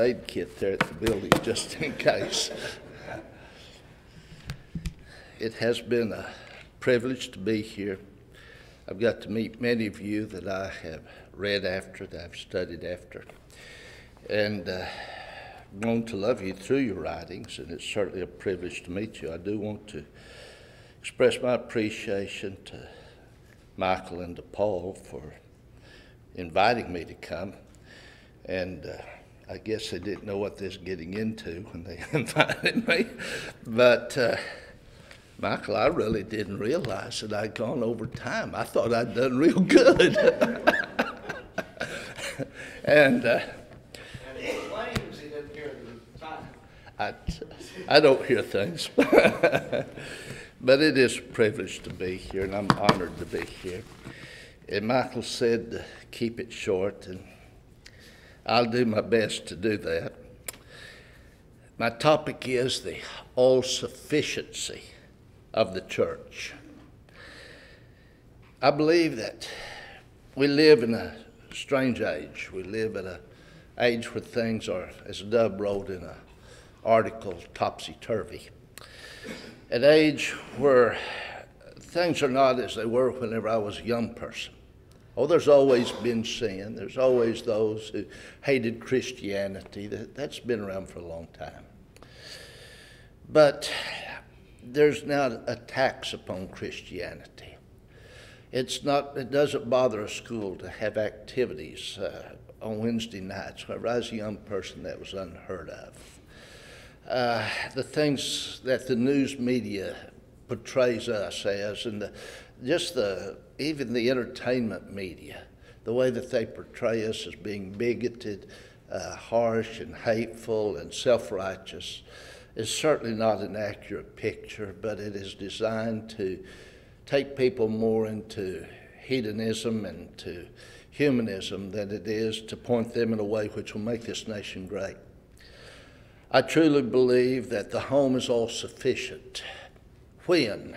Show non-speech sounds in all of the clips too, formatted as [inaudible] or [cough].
aid kit there at the building [laughs] just in case. It has been a privilege to be here. I've got to meet many of you that I have read after, that I've studied after, and uh, to love you through your writings, and it's certainly a privilege to meet you. I do want to express my appreciation to Michael and to Paul for inviting me to come. And uh, I guess they didn't know what was getting into when they [laughs] invited me. But uh, Michael, I really didn't realize that I'd gone over time. I thought I'd done real good. [laughs] and uh, I, I don't hear things. [laughs] but it is a privilege to be here, and I'm honored to be here. And Michael said to keep it short, and I'll do my best to do that. My topic is the all sufficiency of the church. I believe that we live in a strange age. We live in an age where things are, as Dub wrote in an article, topsy turvy. An age where things are not as they were whenever I was a young person. Oh, there's always been sin. There's always those who hated Christianity. That, that's been around for a long time. But there's now attacks upon Christianity. It's not, it doesn't bother a school to have activities uh, on Wednesday nights. When I was a young person, that was unheard of. Uh, the things that the news media portrays us as, and the, just the even the entertainment media, the way that they portray us as being bigoted, uh, harsh, and hateful, and self-righteous, is certainly not an accurate picture. But it is designed to take people more into hedonism and to humanism than it is to point them in a way which will make this nation great. I truly believe that the home is all sufficient when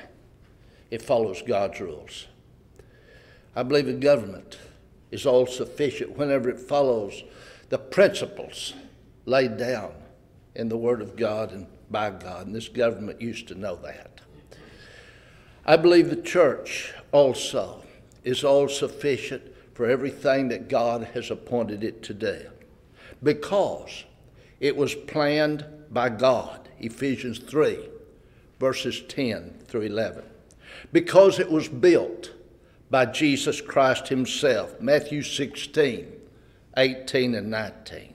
it follows God's rules. I believe a government is all sufficient whenever it follows the principles laid down in the Word of God and by God. And this government used to know that. I believe the church also is all sufficient for everything that God has appointed it to do because it was planned by God. Ephesians 3, verses 10 through 11. Because it was built by Jesus Christ Himself. Matthew 16, 18, and 19.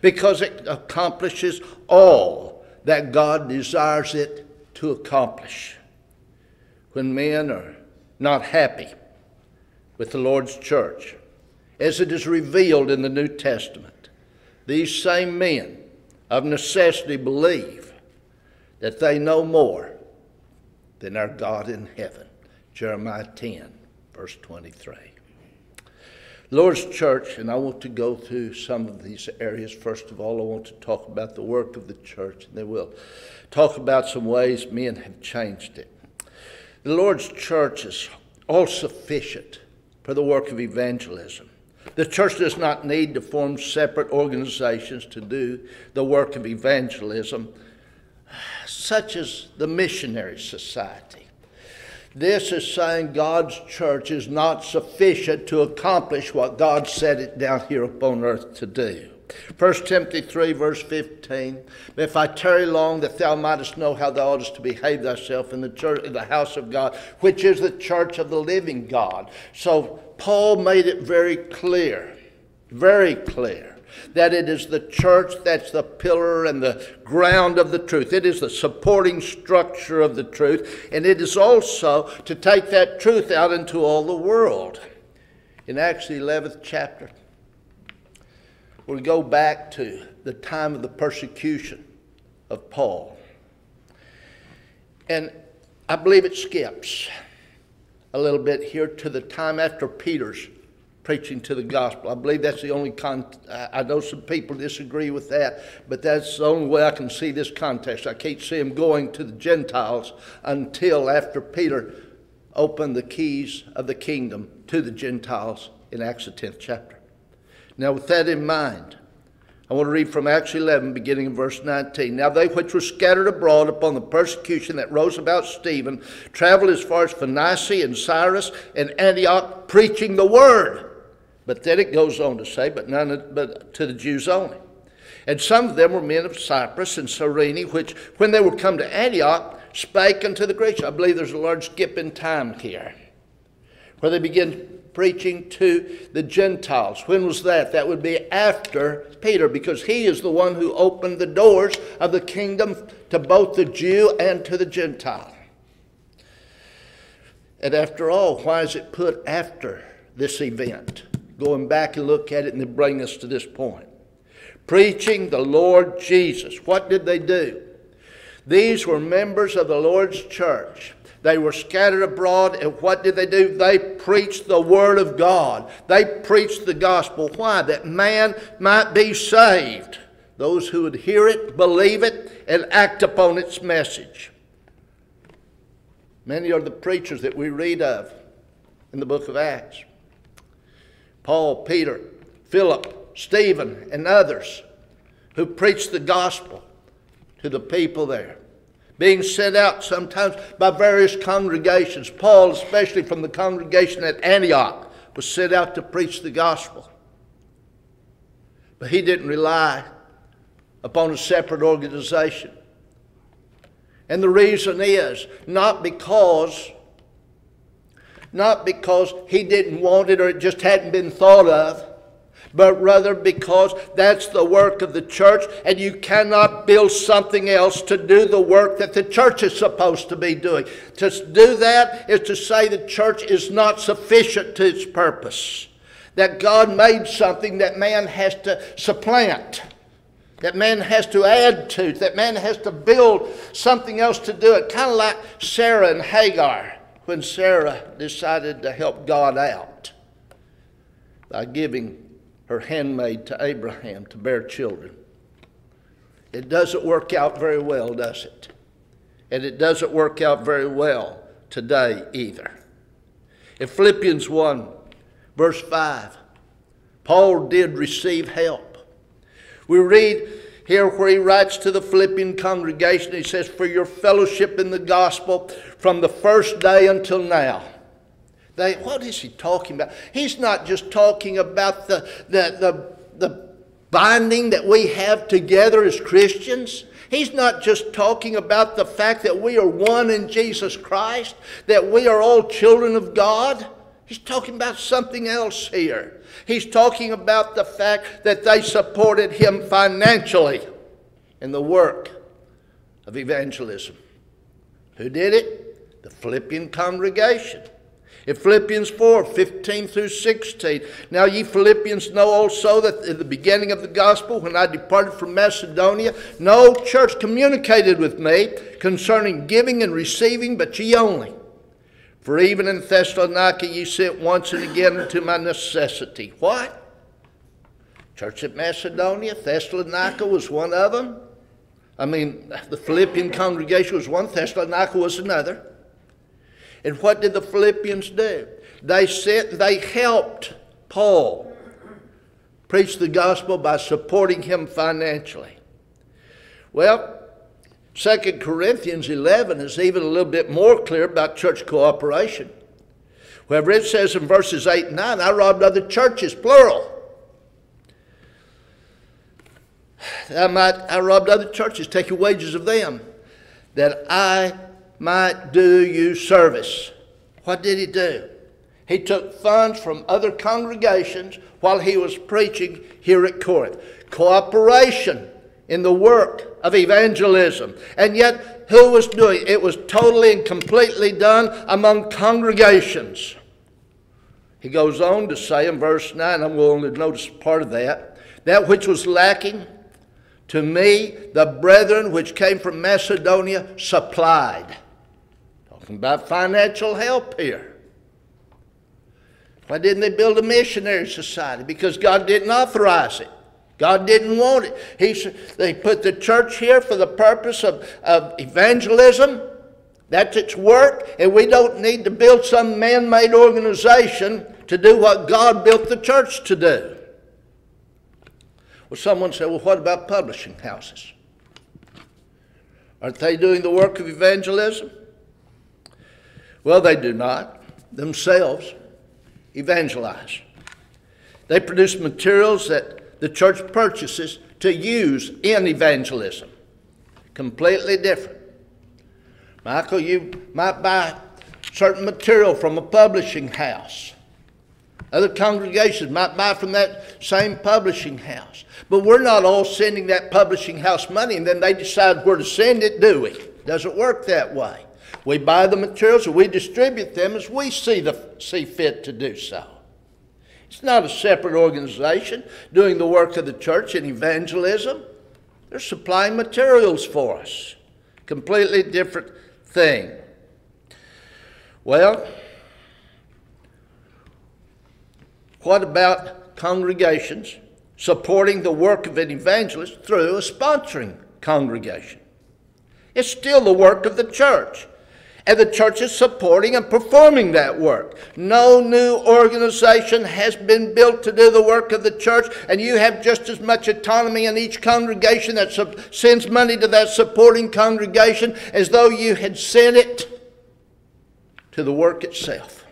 Because it accomplishes all that God desires it to accomplish. When men are not happy with the Lord's church, as it is revealed in the New Testament, these same men of necessity believe that they know more than our God in heaven. Jeremiah 10, verse 23. Lord's church, and I want to go through some of these areas. First of all, I want to talk about the work of the church, and then we'll talk about some ways men have changed it. The Lord's church is all sufficient for the work of evangelism. The church does not need to form separate organizations to do the work of evangelism, such as the Missionary Society. This is saying God's church is not sufficient to accomplish what God set it down here upon earth to do. 1 Timothy 3, verse 15. If I tarry long, that thou mightest know how thou oughtest to behave thyself in the church, in the house of God, which is the church of the living God. So Paul made it very clear, very clear, that it is the church that's the pillar and the ground of the truth. It is the supporting structure of the truth, and it is also to take that truth out into all the world. In Acts, the 11th chapter, we go back to the time of the persecution of Paul. And I believe it skips a little bit here to the time after Peter's preaching to the gospel. I believe that's the only con. I know some people disagree with that, but that's the only way I can see this context. I can't see him going to the Gentiles until after Peter opened the keys of the kingdom to the Gentiles in Acts the 10th chapter. Now, with that in mind, I want to read from Acts 11, beginning in verse 19. Now they which were scattered abroad upon the persecution that rose about Stephen traveled as far as Phoenicia and Cyprus and Antioch, preaching the word. But then it goes on to say, but none of, but to the Jews only. And some of them were men of Cyprus and Cyrene, which, when they were come to Antioch, spake unto the Greeks. I believe there's a large skip in time here, where they begin preaching to the Gentiles. When was that? That would be after Peter, because he is the one who opened the doors of the kingdom to both the Jew and to the Gentile. And after all, why is it put after this event? Going back and look at it and then bring us to this point. Preaching the Lord Jesus. What did they do? These were members of the Lord's church. They were scattered abroad, and what did they do? They preached the Word of God. They preached the gospel. Why? That man might be saved. Those who would hear it, believe it, and act upon its message. Many are the preachers that we read of in the book of Acts Paul, Peter, Philip, Stephen, and others who preached the gospel to the people there being sent out sometimes by various congregations. Paul, especially from the congregation at Antioch, was sent out to preach the gospel. But he didn't rely upon a separate organization. And the reason is not because not because he didn't want it or it just hadn't been thought of, but rather because that's the work of the church, and you cannot build something else to do the work that the church is supposed to be doing. To do that is to say the church is not sufficient to its purpose, that God made something that man has to supplant. That man has to add to, that man has to build something else to do it. Kind of like Sarah and Hagar when Sarah decided to help God out by giving her handmaid to Abraham to bear children. It doesn't work out very well, does it? And it doesn't work out very well today either. In Philippians 1, verse 5, Paul did receive help. We read here where he writes to the Philippian congregation, he says, For your fellowship in the gospel from the first day until now they, what is he talking about? He's not just talking about the, the, the, the binding that we have together as Christians. He's not just talking about the fact that we are one in Jesus Christ, that we are all children of God. He's talking about something else here. He's talking about the fact that they supported him financially in the work of evangelism. Who did it? The Philippian congregation. In Philippians 4 15 through 16. Now, ye Philippians know also that in the beginning of the gospel, when I departed from Macedonia, no church communicated with me concerning giving and receiving, but ye only. For even in Thessalonica ye sent once and again unto my necessity. What? Church at Macedonia, Thessalonica was one of them. I mean, the Philippian congregation was one, Thessalonica was another. And what did the Philippians do? They sent, they helped Paul preach the gospel by supporting him financially. Well, 2 Corinthians 11 is even a little bit more clear about church cooperation. Wherever it says in verses 8 and 9, I robbed other churches, plural. I might I robbed other churches, taking wages of them, that I might do you service. What did he do? He took funds from other congregations while he was preaching here at Corinth. Cooperation in the work of evangelism. And yet, who was doing it? It was totally and completely done among congregations. He goes on to say in verse 9, I'm going to notice part of that. That which was lacking to me, the brethren which came from Macedonia supplied. Talking about financial help here. Why didn't they build a missionary society? Because God didn't authorize it. God didn't want it. He, said they put the church here for the purpose of, of evangelism. That's its work, and we don't need to build some man made organization to do what God built the church to do. Well, someone said, well, what about publishing houses? Aren't they doing the work of evangelism? Well, they do not themselves evangelize. They produce materials that the church purchases to use in evangelism. Completely different. Michael, you might buy certain material from a publishing house. Other congregations might buy from that same publishing house. But we're not all sending that publishing house money and then they decide where to send it, do we? Doesn't work that way. We buy the materials and we distribute them as we see, the, see fit to do so. It's not a separate organization doing the work of the church in evangelism. They're supplying materials for us. Completely different thing. Well, what about congregations supporting the work of an evangelist through a sponsoring congregation? It's still the work of the church and the church is supporting and performing that work. No new organization has been built to do the work of the church, and you have just as much autonomy in each congregation that sends money to that supporting congregation as though you had sent it to the work itself.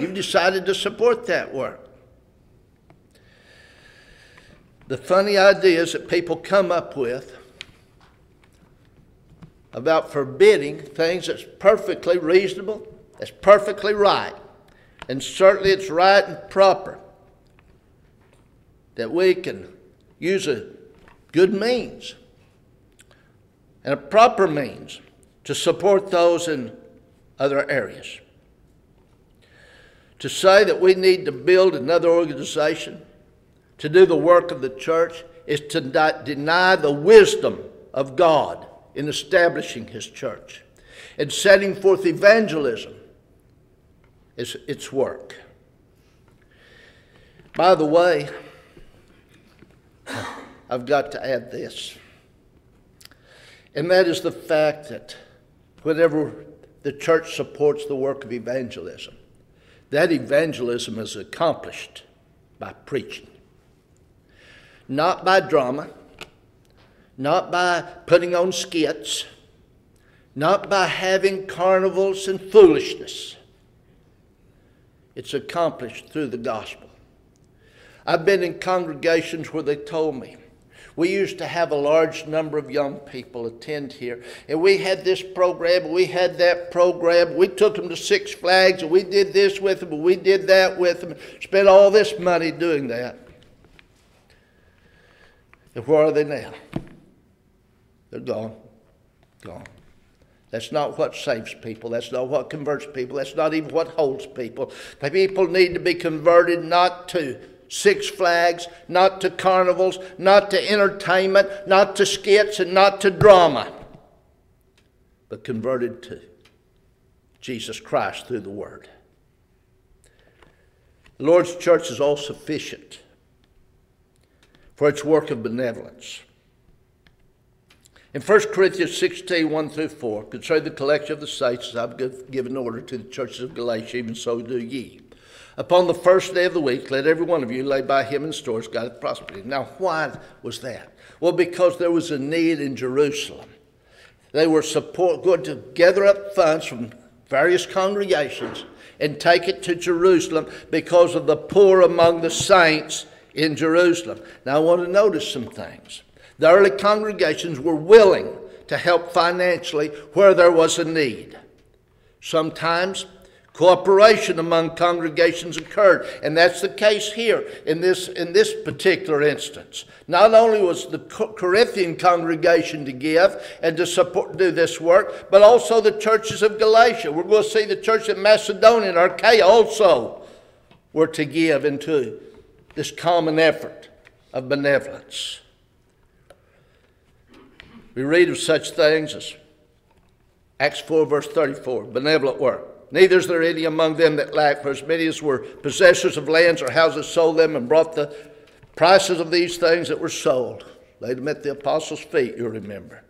You've decided to support that work. The funny ideas that people come up with about forbidding things that's perfectly reasonable, that's perfectly right. And certainly it's right and proper that we can use a good means and a proper means to support those in other areas. To say that we need to build another organization to do the work of the church is to deny the wisdom of God in establishing his church and setting forth evangelism is its work. By the way, I've got to add this, and that is the fact that whenever the church supports the work of evangelism, that evangelism is accomplished by preaching, not by drama not by putting on skits, not by having carnivals and foolishness. It's accomplished through the gospel. I've been in congregations where they told me, we used to have a large number of young people attend here, and we had this program, we had that program. We took them to Six Flags, and we did this with them, and we did that with them, spent all this money doing that. And where are they now? They're gone. Gone. That's not what saves people. That's not what converts people. That's not even what holds people. The people need to be converted not to Six Flags, not to carnivals, not to entertainment, not to skits, and not to drama, but converted to Jesus Christ through the Word. The Lord's church is all sufficient for its work of benevolence. In 1 Corinthians 16, 1 through 4, concerning the collection of the saints, as I've given order to the churches of Galatia, even so do ye. Upon the first day of the week, let every one of you lay by him in stores, God prosperity. Now, why was that? Well, because there was a need in Jerusalem. They were support, going to gather up funds from various congregations and take it to Jerusalem because of the poor among the saints in Jerusalem. Now, I want to notice some things. The early congregations were willing to help financially where there was a need. Sometimes cooperation among congregations occurred, and that's the case here in this, in this particular instance. Not only was the Corinthian congregation to give and to support, do this work, but also the churches of Galatia. We're going to see the church of Macedonia and Achaia also were to give into this common effort of benevolence. We read of such things as Acts 4, verse 34, benevolent work. Neither is there any among them that lack, for as many as were possessors of lands or houses sold them and brought the prices of these things that were sold. Laid them at the apostles' feet, you remember.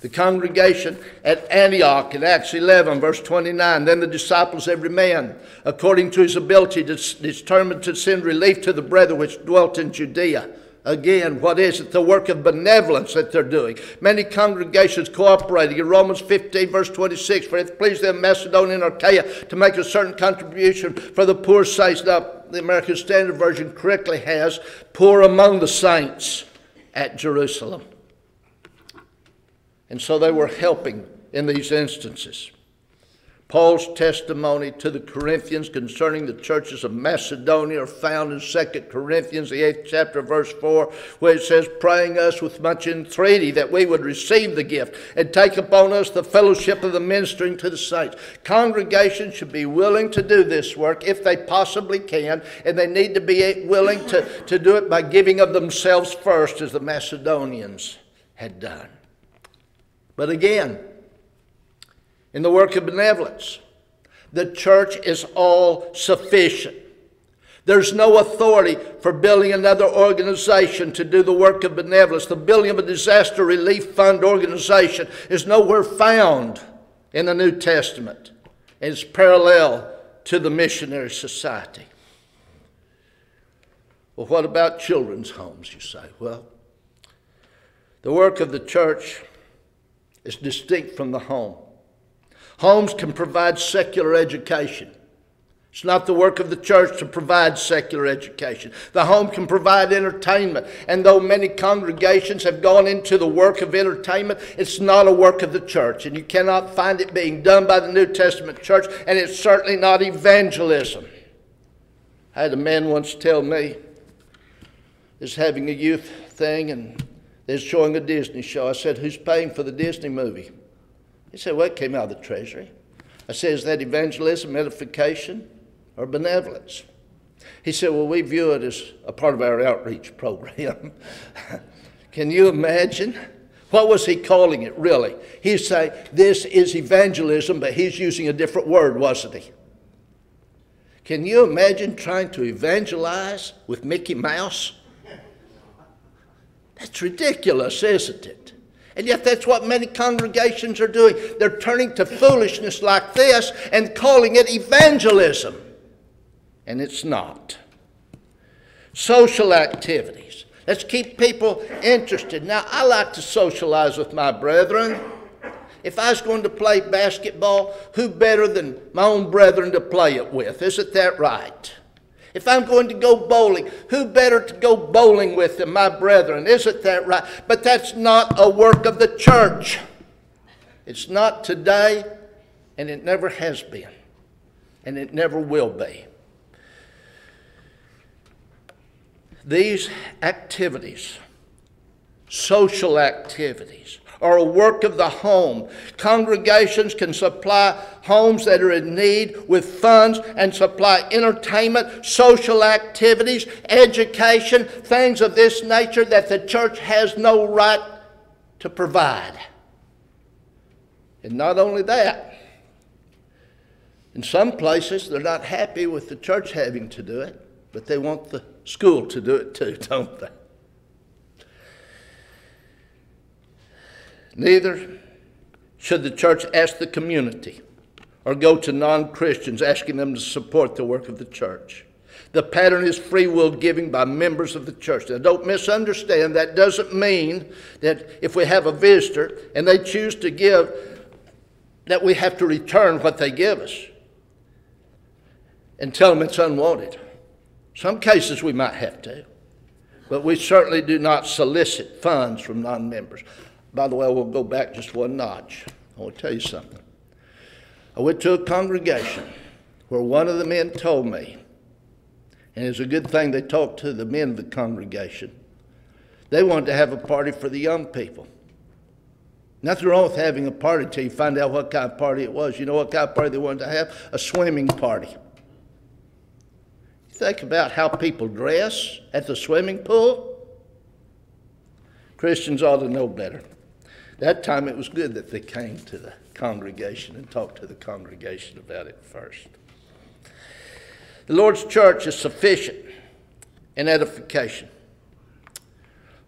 The congregation at Antioch in Acts 11, verse 29. Then the disciples, every man, according to his ability, determined to send relief to the brethren which dwelt in Judea Again, what is it? The work of benevolence that they're doing. Many congregations cooperating. In Romans 15, verse 26, for it pleased them Macedonia and Achaia to make a certain contribution for the poor saints. Now, the American Standard Version correctly has poor among the saints at Jerusalem. And so they were helping in these instances. Paul's testimony to the Corinthians concerning the churches of Macedonia are found in 2 Corinthians, the 8th chapter, verse 4, where it says, Praying us with much entreaty that we would receive the gift and take upon us the fellowship of the ministering to the saints. Congregations should be willing to do this work if they possibly can, and they need to be willing to, to do it by giving of themselves first, as the Macedonians had done. But again, in the work of benevolence. The church is all sufficient. There's no authority for building another organization to do the work of benevolence. The building of a disaster relief fund organization is nowhere found in the New Testament. It's parallel to the missionary society. Well, what about children's homes, you say? Well, the work of the church is distinct from the home. Homes can provide secular education. It's not the work of the church to provide secular education. The home can provide entertainment. And though many congregations have gone into the work of entertainment, it's not a work of the church. And you cannot find it being done by the New Testament church, and it's certainly not evangelism. I had a man once tell me, is having a youth thing, and they're showing a Disney show. I said, Who's paying for the Disney movie? He said, Well, it came out of the treasury. I said, Is that evangelism, edification, or benevolence? He said, Well, we view it as a part of our outreach program. [laughs] Can you imagine? What was he calling it, really? He's saying this is evangelism, but he's using a different word, wasn't he? Can you imagine trying to evangelize with Mickey Mouse? That's ridiculous, isn't it? And yet, that's what many congregations are doing. They're turning to foolishness like this and calling it evangelism. And it's not. Social activities. Let's keep people interested. Now, I like to socialize with my brethren. If I was going to play basketball, who better than my own brethren to play it with? Isn't that right? If I'm going to go bowling, who better to go bowling with than my brethren? Isn't that right? But that's not a work of the church. It's not today, and it never has been, and it never will be. These activities, social activities, or a work of the home. Congregations can supply homes that are in need with funds and supply entertainment, social activities, education, things of this nature that the church has no right to provide. And not only that, in some places they're not happy with the church having to do it, but they want the school to do it too, [laughs] don't they? Neither should the church ask the community or go to non Christians asking them to support the work of the church. The pattern is free will giving by members of the church. Now, don't misunderstand. That doesn't mean that if we have a visitor and they choose to give, that we have to return what they give us and tell them it's unwanted. Some cases we might have to, but we certainly do not solicit funds from non members. By the way, we'll go back just one notch. I want to tell you something. I went to a congregation where one of the men told me, and it's a good thing they talked to the men of the congregation, they wanted to have a party for the young people. Nothing wrong with having a party until you find out what kind of party it was. You know what kind of party they wanted to have? A swimming party. You think about how people dress at the swimming pool. Christians ought to know better. That time it was good that they came to the congregation and talked to the congregation about it first. The Lord's church is sufficient in edification.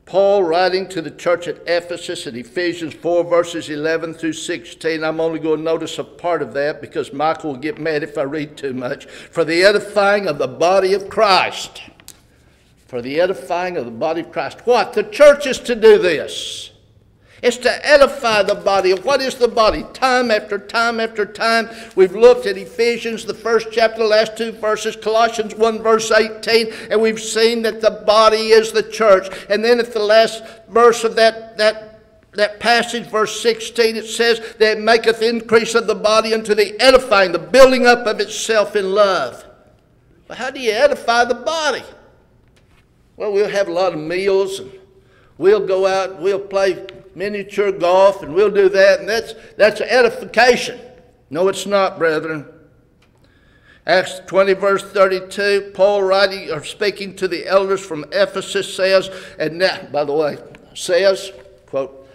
Paul, writing to the church at Ephesus in Ephesians 4, verses 11 through 16, I'm only going to notice a part of that because Michael will get mad if I read too much. For the edifying of the body of Christ. for the edifying of the body of Christ. What? The church is to do this. It's to edify the body. What is the body? Time after time after time, we've looked at Ephesians, the first chapter, last two verses, Colossians 1, verse 18, and we've seen that the body is the church. And then at the last verse of that, that that passage, verse 16, it says that it maketh increase of the body unto the edifying, the building up of itself in love. But how do you edify the body? Well, we'll have a lot of meals and we'll go out, we'll play miniature golf, and we'll do that, and that's, that's edification. No, it's not, brethren. Acts 20, verse 32, Paul writing or speaking to the elders from Ephesus says, and now, by the way, says, quote,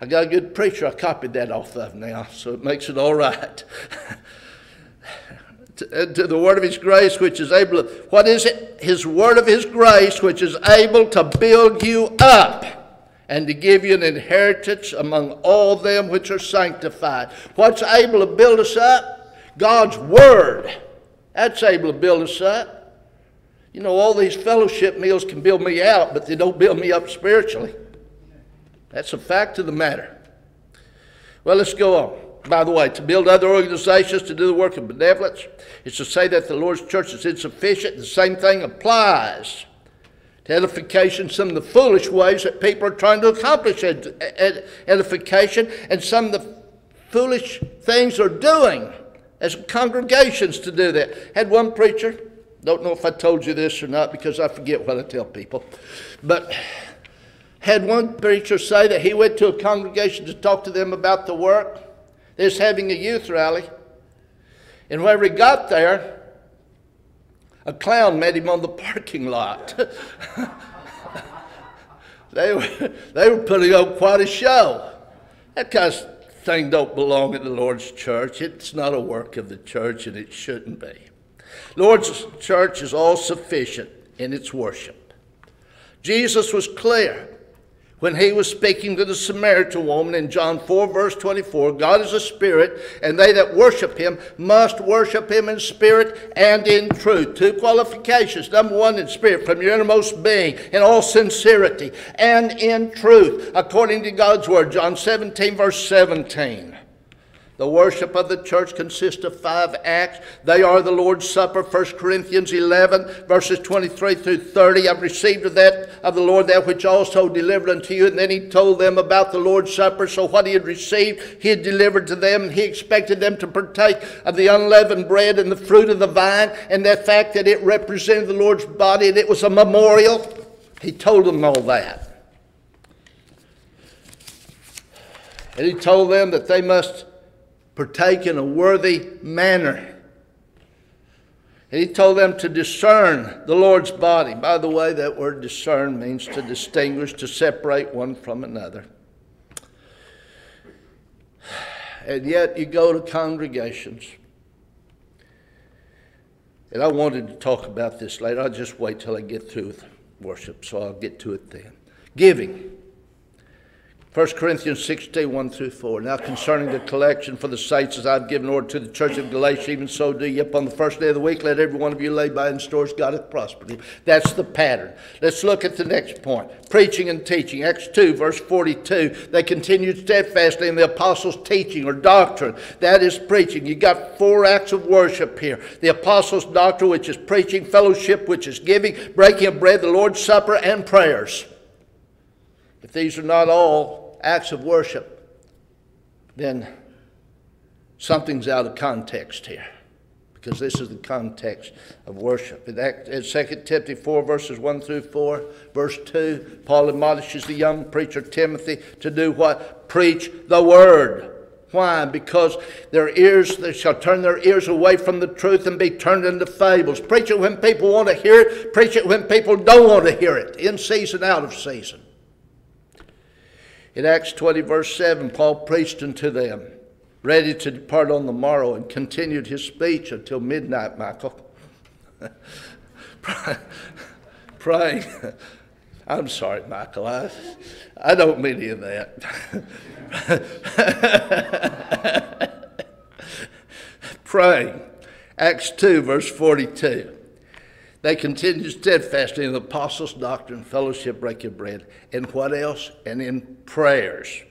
I got a good preacher I copied that off of now, so it makes it all right. [laughs] to, uh, to, the word of his grace, which is able to, what is it? His word of his grace, which is able to build you up and to give you an inheritance among all them which are sanctified. What's able to build us up? God's Word. That's able to build us up. You know, all these fellowship meals can build me out, but they don't build me up spiritually. That's a fact of the matter. Well, let's go on. By the way, to build other organizations to do the work of benevolence is to say that the Lord's church is insufficient. The same thing applies edification, some of the foolish ways that people are trying to accomplish ed- ed- edification, and some of the foolish things they're doing as congregations to do that. Had one preacher, don't know if I told you this or not because I forget what I tell people, but had one preacher say that he went to a congregation to talk to them about the work. They was having a youth rally. And whenever he got there, a clown met him on the parking lot. [laughs] they, were, they were putting on quite a show. That kind of thing don't belong in the Lord's church. It's not a work of the church, and it shouldn't be. Lord's church is all sufficient in its worship. Jesus was clear when he was speaking to the Samaritan woman in John 4, verse 24 God is a spirit, and they that worship him must worship him in spirit and in truth. Two qualifications. Number one, in spirit, from your innermost being, in all sincerity, and in truth, according to God's word. John 17, verse 17. The worship of the church consists of five acts. They are the Lord's Supper, 1 Corinthians 11, verses 23 through 30. I've received of that of the Lord that which also delivered unto you. And then he told them about the Lord's Supper. So what he had received, he had delivered to them. He expected them to partake of the unleavened bread and the fruit of the vine, and the fact that it represented the Lord's body and it was a memorial. He told them all that. And he told them that they must partake in a worthy manner. And he told them to discern the Lord's body. By the way, that word discern means to distinguish, to separate one from another. And yet you go to congregations. And I wanted to talk about this later. I'll just wait till I get through with worship, so I'll get to it then. Giving. 1 Corinthians 16, 1 through 4. Now concerning the collection for the saints, as I've given order to the church of Galatia, even so do ye upon the first day of the week, let every one of you lay by in stores, God hath prospered. That's the pattern. Let's look at the next point. Preaching and teaching. Acts 2, verse 42. They continued steadfastly in the apostles' teaching or doctrine. That is preaching. You got four acts of worship here. The apostles' doctrine, which is preaching, fellowship, which is giving, breaking of bread, the Lord's Supper, and prayers. If these are not all acts of worship, then something's out of context here because this is the context of worship. In, Act, in 2 Timothy 4, verses 1 through 4, verse 2, Paul admonishes the young preacher Timothy to do what? Preach the word. Why? Because their ears, they shall turn their ears away from the truth and be turned into fables. Preach it when people want to hear it, preach it when people don't want to hear it, in season, out of season. In Acts 20, verse 7, Paul preached unto them, ready to depart on the morrow, and continued his speech until midnight, Michael. [laughs] Praying. I'm sorry, Michael. I, I don't mean any of that. [laughs] Praying. Acts 2, verse 42. They continued steadfastly in the apostles' doctrine, fellowship, breaking bread, and what else? And in prayers.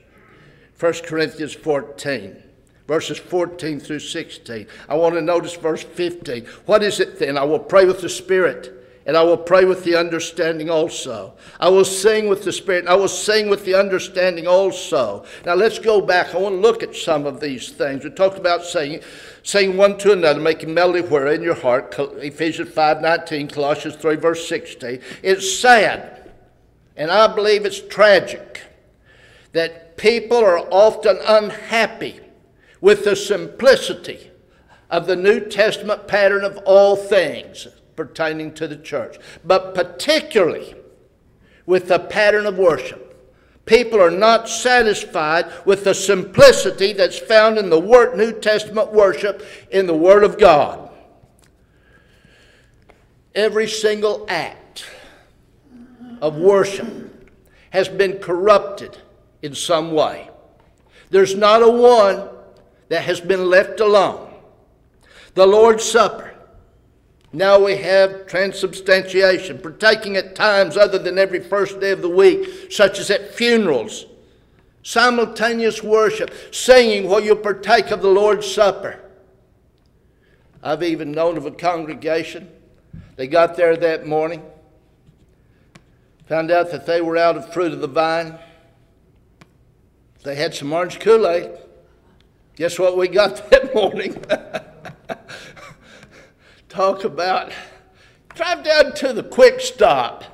1 Corinthians 14, verses 14 through 16. I want to notice verse 15. What is it then? I will pray with the Spirit and I will pray with the understanding also. I will sing with the Spirit, I will sing with the understanding also. Now let's go back. I want to look at some of these things. We talked about singing, singing one to another, making melody where in your heart. Ephesians 5 19, Colossians 3, verse 16. It's sad, and I believe it's tragic, that people are often unhappy with the simplicity of the New Testament pattern of all things pertaining to the church, but particularly with the pattern of worship. People are not satisfied with the simplicity that's found in the Word, New Testament worship in the Word of God. Every single act of worship has been corrupted in some way. There's not a one that has been left alone. The Lord's Supper now we have transubstantiation, partaking at times other than every first day of the week, such as at funerals, simultaneous worship, singing while you partake of the Lord's Supper. I've even known of a congregation, they got there that morning, found out that they were out of fruit of the vine. They had some orange Kool Aid. Guess what we got [laughs] that morning? Talk about drive down to the quick stop,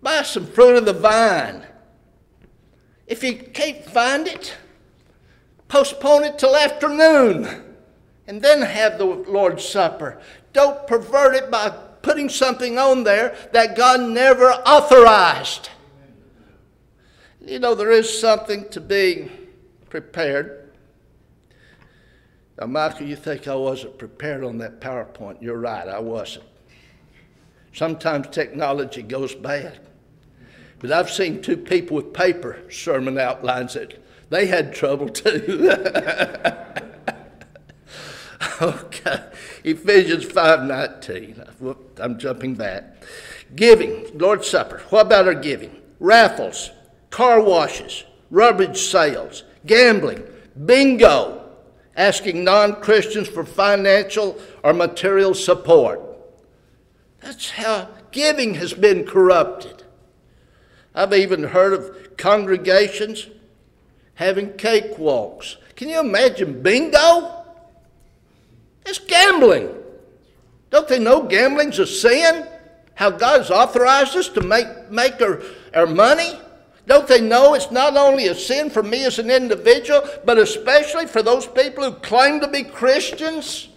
buy some fruit of the vine. If you can't find it, postpone it till afternoon and then have the Lord's Supper. Don't pervert it by putting something on there that God never authorized. You know, there is something to be prepared. Now, Michael, you think I wasn't prepared on that PowerPoint. You're right, I wasn't. Sometimes technology goes bad. But I've seen two people with paper sermon outlines that they had trouble too. [laughs] okay. Ephesians 5.19. I'm jumping back. Giving, Lord's Supper. What about our giving? Raffles, car washes, rubbage sales, gambling, bingo, asking non Christians for financial or material support. That's how giving has been corrupted. I've even heard of congregations having cakewalks. Can you imagine bingo? It's gambling. Don't they know gambling's a sin? How God's authorized us to make, make our, our money? Don't they know it's not only a sin for me as an individual, but especially for those people who claim to be Christians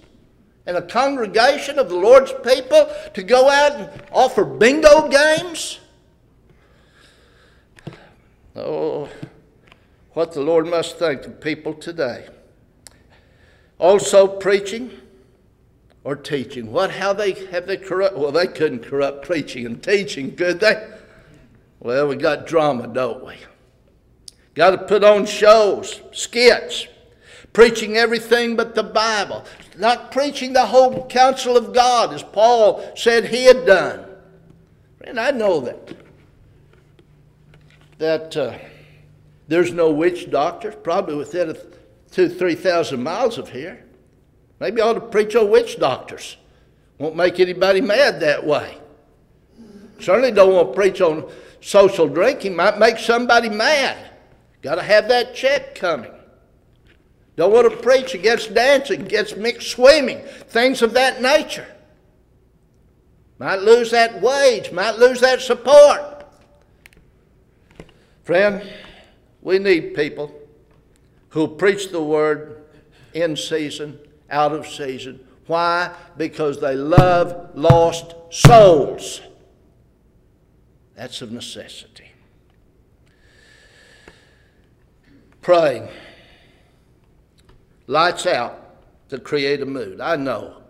and a congregation of the Lord's people to go out and offer bingo games? Oh, what the Lord must think of people today. Also, preaching or teaching. What? How they have they corrupt? Well, they couldn't corrupt preaching and teaching, could they? Well, we got drama, don't we? Got to put on shows, skits, preaching everything but the Bible, not preaching the whole counsel of God as Paul said he had done. And I know that that uh, there's no witch doctor, probably within two, three thousand miles of here. Maybe I ought to preach on witch doctors. Won't make anybody mad that way. Certainly don't want to preach on social drinking might make somebody mad. Got to have that check coming. Don't want to preach against dancing, against mixed swimming, things of that nature. Might lose that wage, might lose that support. Friend, we need people who preach the word in season, out of season. Why? Because they love lost souls. That's a necessity. Praying. Lights out to create a mood. I know.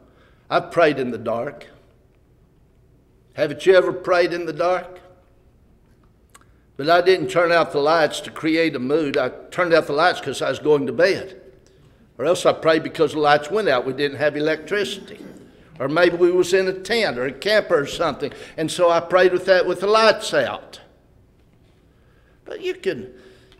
I've prayed in the dark. Haven't you ever prayed in the dark? But I didn't turn out the lights to create a mood. I turned out the lights because I was going to bed. Or else I prayed because the lights went out. We didn't have electricity. Or maybe we was in a tent or a camper or something, and so I prayed with that with the lights out. But you can,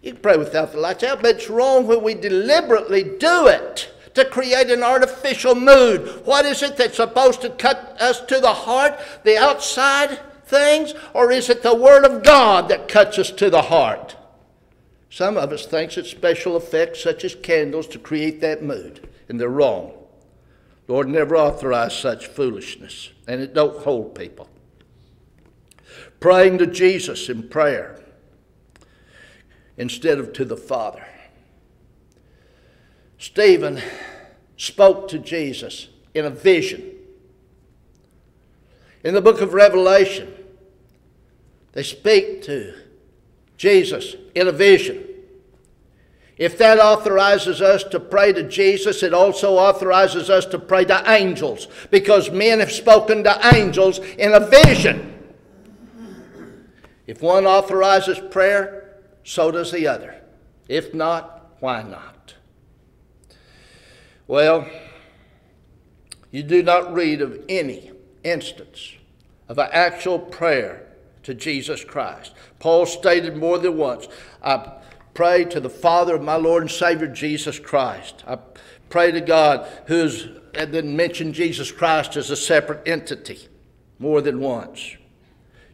you can pray without the lights out, but it's wrong when we deliberately do it to create an artificial mood. What is it that's supposed to cut us to the heart? The outside things? Or is it the Word of God that cuts us to the heart? Some of us thinks it's special effects such as candles to create that mood, and they're wrong. Lord never authorized such foolishness, and it don't hold people. Praying to Jesus in prayer instead of to the Father. Stephen spoke to Jesus in a vision. In the book of Revelation, they speak to Jesus in a vision. If that authorizes us to pray to Jesus, it also authorizes us to pray to angels because men have spoken to angels in a vision. If one authorizes prayer, so does the other. If not, why not? Well, you do not read of any instance of an actual prayer to Jesus Christ. Paul stated more than once, I pray to the Father of my Lord and Savior Jesus Christ. I pray to God who's and then mention Jesus Christ as a separate entity more than once.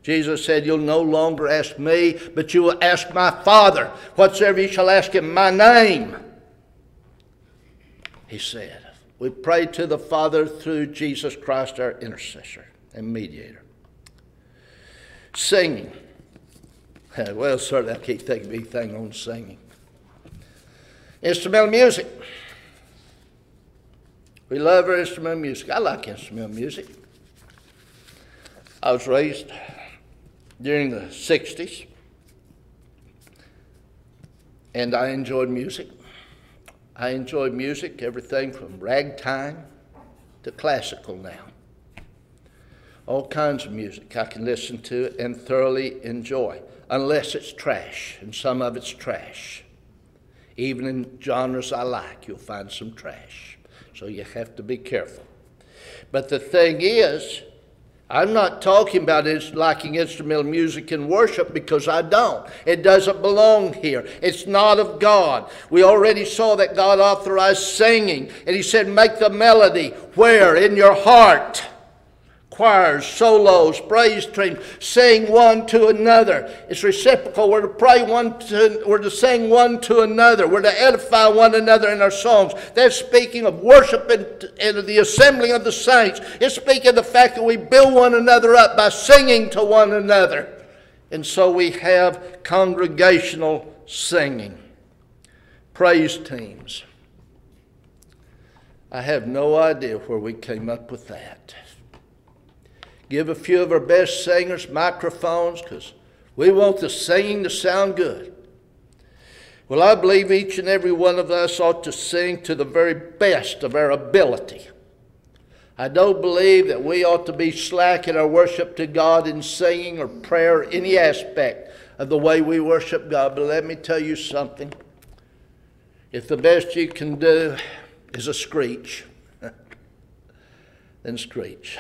Jesus said, You'll no longer ask me, but you will ask my Father. Whatsoever you shall ask in my name, he said. We pray to the Father through Jesus Christ, our intercessor and mediator. Singing. Well, certainly I can't think of anything on singing. Instrumental music. We love our instrumental music. I like instrumental music. I was raised during the 60s, and I enjoyed music. I enjoy music, everything from ragtime to classical now. All kinds of music I can listen to and thoroughly enjoy, unless it's trash, and some of it's trash. Even in genres I like, you'll find some trash. So you have to be careful. But the thing is, I'm not talking about liking instrumental music in worship because I don't. It doesn't belong here. It's not of God. We already saw that God authorized singing, and He said, Make the melody where? In your heart choirs, solos, praise teams, sing one to another. It's reciprocal. We're to pray one to, we're to sing one to another. We're to edify one another in our songs. That's speaking of worship and, and the assembling of the saints. It's speaking of the fact that we build one another up by singing to one another. And so we have congregational singing, praise teams. I have no idea where we came up with that give a few of our best singers microphones because we want the singing to sound good. Well, I believe each and every one of us ought to sing to the very best of our ability. I don't believe that we ought to be slack in our worship to God in singing or prayer, or any aspect of the way we worship God. But let me tell you something. If the best you can do is a screech, [laughs] then screech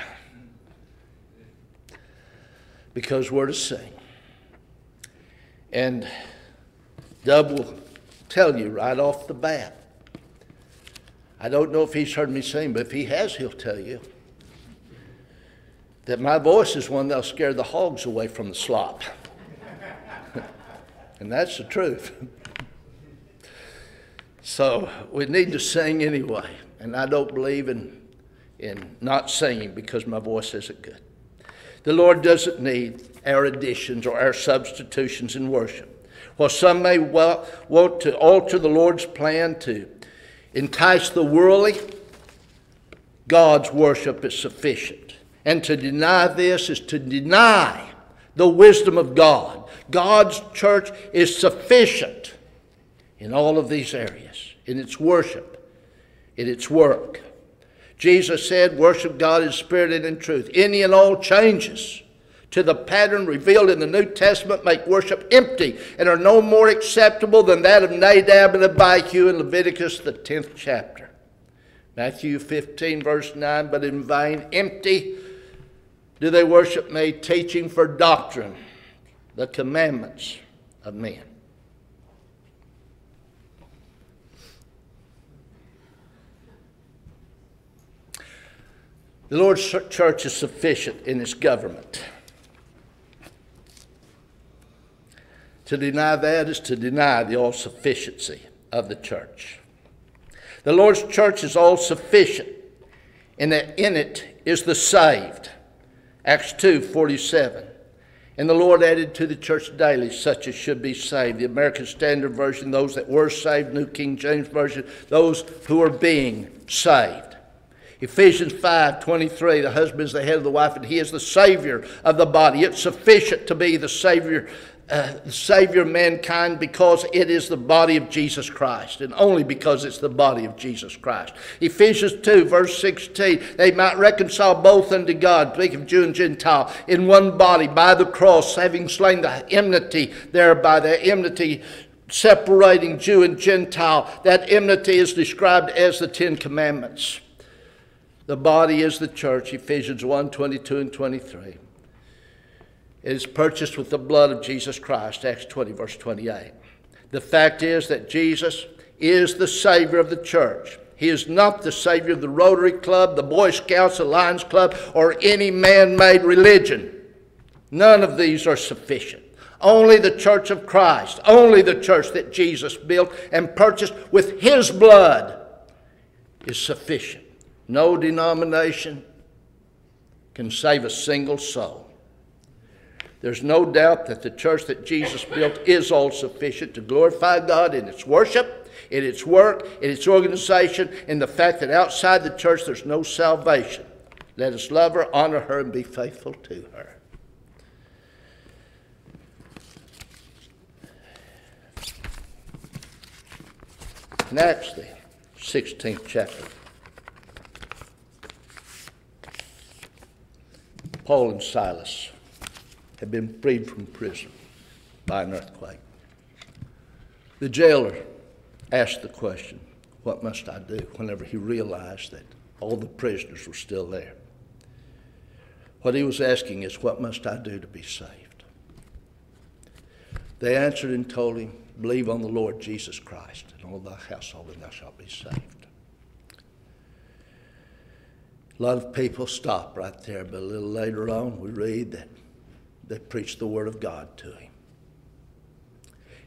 because we're to sing. And Dub will tell you right off the bat. I don't know if he's heard me sing, but if he has, he'll tell you that my voice is one that'll scare the hogs away from the slop. [laughs] and that's the truth. [laughs] so we need to sing anyway. And I don't believe in, in not singing because my voice isn't good. The Lord doesn't need our additions or our substitutions in worship. While some may well want to alter the Lord's plan to entice the worldly, God's worship is sufficient. And to deny this is to deny the wisdom of God. God's church is sufficient in all of these areas, in its worship, in its work. Jesus said, Worship God in spirit and in truth. Any and all changes to the pattern revealed in the New Testament make worship empty and are no more acceptable than that of Nadab and Abihu in Leviticus, the 10th chapter. Matthew 15, verse 9, but in vain, empty do they worship me, teaching for doctrine the commandments of men. The Lord's church is sufficient in its government. To deny that is to deny the all sufficiency of the church. The Lord's church is all sufficient, and that in it is the saved. Acts 2 47. And the Lord added to the church daily such as should be saved. The American Standard Version, those that were saved, New King James Version, those who are being saved. Ephesians 5 23, the husband is the head of the wife, and he is the Savior of the body. It's sufficient to be the Savior uh, Savior mankind because it is the body of Jesus Christ, and only because it's the body of Jesus Christ. Ephesians 2, verse 16, they might reconcile both unto God, speak of Jew and Gentile, in one body by the cross, having slain the enmity thereby, the enmity separating Jew and Gentile. That enmity is described as the Ten Commandments. The body is the church, Ephesians 1 22 and 23. It is purchased with the blood of Jesus Christ, Acts 20, verse 28. The fact is that Jesus is the Savior of the church. He is not the Savior of the Rotary Club, the Boy Scouts, the Lions Club, or any man made religion. None of these are sufficient. Only the church of Christ, only the church that Jesus built and purchased with His blood is sufficient. No denomination can save a single soul. There's no doubt that the church that Jesus built is all sufficient to glorify God in its worship, in its work, in its organization, in the fact that outside the church there's no salvation. Let us love her, honor her, and be faithful to her. Acts, the 16th chapter, Paul and Silas had been freed from prison by an earthquake. The jailer asked the question, What must I do? whenever he realized that all the prisoners were still there. What he was asking is, What must I do to be saved? They answered and told him, Believe on the Lord Jesus Christ, and all thy household, and thou shalt be saved. A lot of people stop right there, but a little later on we read that they preached the Word of God to him.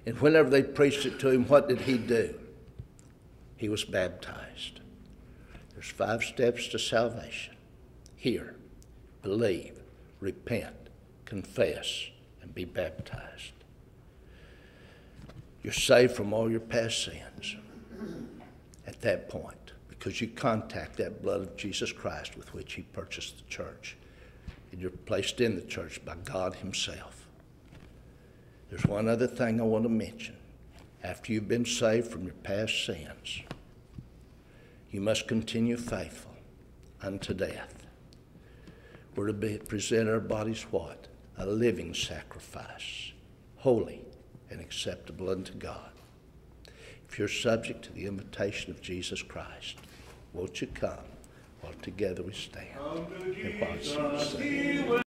And whenever they preached it to him, what did he do? He was baptized. There's five steps to salvation hear, believe, repent, confess, and be baptized. You're saved from all your past sins at that point because you contact that blood of Jesus Christ with which he purchased the church and you're placed in the church by God Himself. There's one other thing I want to mention. After you've been saved from your past sins, you must continue faithful unto death. We're to be, present our bodies what? A living sacrifice, holy and acceptable unto God. If you're subject to the invitation of Jesus Christ, won't you come? While together we stand and watch